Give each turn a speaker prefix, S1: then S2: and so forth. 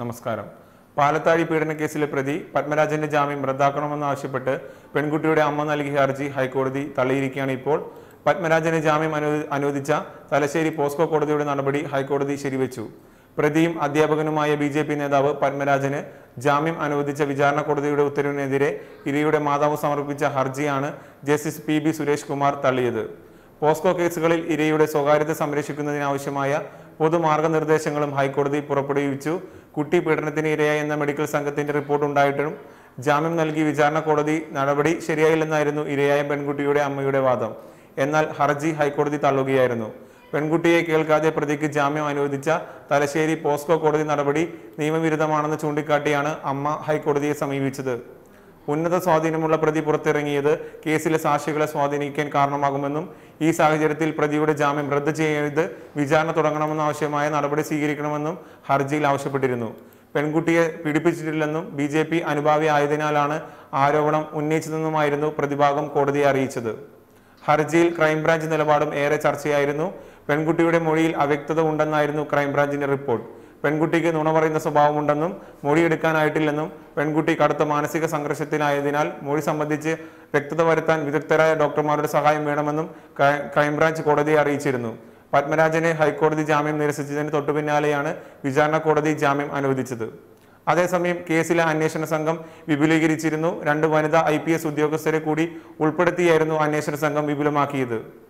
S1: നമസ്കാരം. പാലത്താഴി പീഡനക്കേസിലെ പ്രതി പത്മരാജന്റെ ജാമ്യം റദ്ദാക്കണമെന്നാവശ്യപ്പെട്ട് പെൺകുട്ടിയുടെ അമ്മ നൽകിയ ഹർജി ഹൈക്കോടതി തള്ളിയിരിക്കുകയാണ് ഇപ്പോൾ. പത്മരാജന് ജാമ്യം അനുവദി- അനുവദിച്ച തലശ്ശേരി പോസ്കോ കോടതിയുടെ നടപടി ഹൈക്കോടതി ശരിവെച്ചു. പ്രതിയും അധ്യാപകനുമായ ബി ജെ പി നേതാവ് പത്മരാജന് ജാമ്യം അനുവദിച്ച വിചാരണ കോടതിയുടെ ഉത്തരവിനെതിരെ ഇരയുടെ മാതാവ് സമർപ്പിച്ച ഹർജിയാണ് justice P B Suresh Kumar തള്ളിയത്. പോസ്കോ കേസുകളിൽ ഇരയുടെ സ്വകാര്യത സംരക്ഷിക്കുന്നതിനാവശ്യമായ പൊതുമാർഗനിർദ്ദേശങ്ങളും ഹൈക്കോടതി പുറപ്പെടുവിച്ചു. കുട്ടി പീഡനത്തിന് ഇരയായി എന്ന മെഡിക്കൽ സംഘത്തിന്റെ റിപ്പോർട്ട് ഉണ്ടായിട്ടും ജാമ്യം നൽകി വിചാരണ കോടതി നടപടി ശരിയായില്ലെന്നായിരുന്നു ഇരയായ പെൺകുട്ടിയുടെ അമ്മയുടെ വാദം. എന്നാൽ ഹർജി ഹൈക്കോടതി തള്ളുകയായിരുന്നു. പെൺകുട്ടിയെ കേൾക്കാതെ പ്രതിക്ക് ജാമ്യം അനുവദിച്ച തലശ്ശേരി പോസ്കോ കോടതി നടപടി നിയമവിരുദ്ധമാണെന്ന് ചൂണ്ടിക്കാട്ടിയാണ് അമ്മ ഹൈക്കോടതിയെ സമീപിച്ചത്. ഉന്നത സ്വാധീനമുള്ള പ്രതി പുറത്തിറങ്ങിയത് കേസിലെ സാക്ഷികളെ സ്വാധീനിക്കാൻ കാരണമാകുമെന്നും ഈ സാഹചര്യത്തിൽ പ്രതിയുടെ ജാമ്യം റദ്ദ് ചെയ്ത് വിചാരണ തുടങ്ങണമെന്ന ആവശ്യമായ നടപടി സ്വീകരിക്കണമെന്നും ഹർജിയിൽ ആവശ്യപ്പെട്ടിരുന്നു. പെൺകുട്ടിയെ പീഡിപ്പിച്ചിട്ടില്ലെന്നും ബി ജെ പി അനുഭാവി ആയതിനാലാണ് ആരോപണം ഉന്നയിച്ചതെന്നുമായിരുന്നു പ്രതിഭാഗം കോടതിയെ അറിയിച്ചത്. ഹർജിയിൽ ക്രൈംബ്രാഞ്ച് നിലപാടും ഏറെ ചർച്ചയായിരുന്നു. പെൺകുട്ടിയുടെ മൊഴിയിൽ അവ്യക്തത ഉണ്ടെന്നായിരുന്നു ക്രൈംബ്രാഞ്ചിന്റെ റിപ്പോർട്ട്. പെൺകുട്ടിക്ക് നുണ പറയുന്ന സ്വഭാവമുണ്ടെന്നും മൊഴി എടുക്കാനായിട്ടില്ലെന്നും പെൺകുട്ടി കടുത്ത മാനസിക സംഘർഷത്തിലായതിനാൽ മൊഴി സംബന്ധിച്ച് വ്യക്തത വരുത്താൻ വിദഗ്ധരായ ഡോക്ടർമാരുടെ സഹായം വേണമെന്നും ക്രൈ- ക്രൈംബ്രാഞ്ച് കോടതിയെ അറിയിച്ചിരുന്നു. പത്മരാജനെ ഹൈക്കോടതി ജാമ്യം നിരസിച്ചതിന് തൊട്ടുപിന്നാലെയാണ് വിചാരണ കോടതി ജാമ്യം അനുവദിച്ചത്. അതേസമയം കേസിലെ അന്വേഷണ സംഘം വിപുലീകരിച്ചിരുന്നു. രണ്ട് വനിതാ ഐ ഉദ്യോഗസ്ഥരെ കൂടി ഉൾപ്പെടുത്തിയായിരുന്നു അന്വേഷണ സംഘം വിപുലമാക്കിയത്.